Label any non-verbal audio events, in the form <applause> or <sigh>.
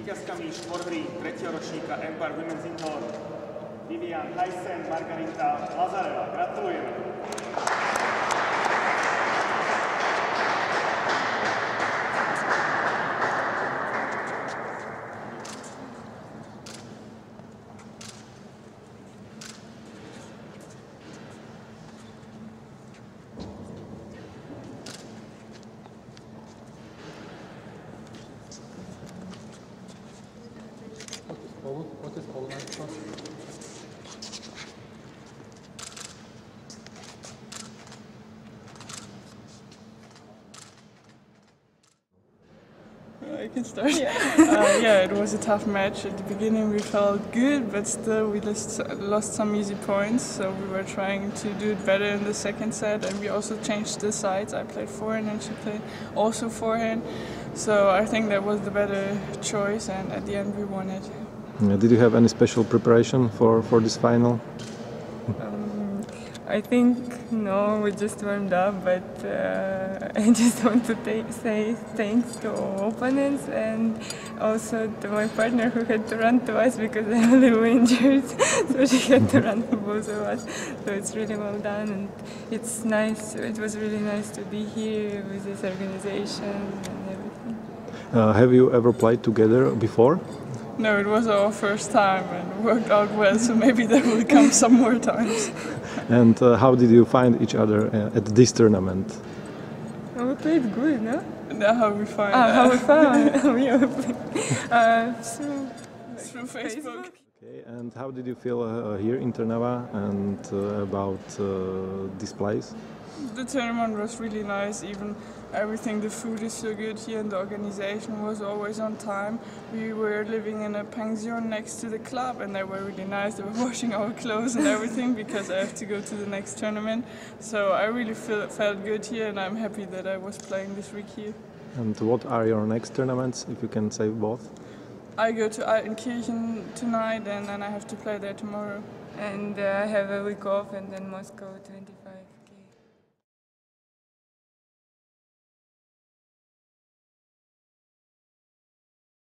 Víťazkami štvorhry 3. ročníka Empire Women's Indoor Vivian Heisen, Margarita Lazareva. Gratulujeme. Spolu, poďte spolu najskôr. I can start. Yeah. uh, <laughs> yeah, it was a tough match. At the beginning, we felt good, but still, we lost, lost some easy points. So we were trying to do it better in the second set, and we also changed the sides. I played forehand, and she played also forehand. So I think that was the better choice, and at the end, we won it. Did you have any special preparation for, for this final? I think no, we just warmed up, but uh, <laughs> I just want to ta- say thanks to opponents and also to my partner who had to run twice because I'm a little injured, so she had to run for both of us. So it's really well done, and it's nice. It was really nice to be here with this organization and everything. Uh, have you ever played together before? No, it was our first time, and it worked out well. So maybe that will come <laughs> some more times. And uh, how did you find each other uh, at this tournament? We played good, no? Now how we find Ah, how we found? <laughs> <laughs> we played. Uh, so, through Facebook. Okay, and how did you feel uh, here in Trnava and uh, about uh, this place? The tournament was really nice. Even everything, the food is so good here, and the organization was always on time. We were living in a pension next to the club, and they were really nice. They were <laughs> washing our clothes and everything because I have to go to the next tournament. So I really feel, felt good here, and I'm happy that I was playing this week here. And what are your next tournaments, if you can say both? I go to Altenkirchen tonight, and then I have to play there tomorrow. and uh, I have a week off and then Moscow 25.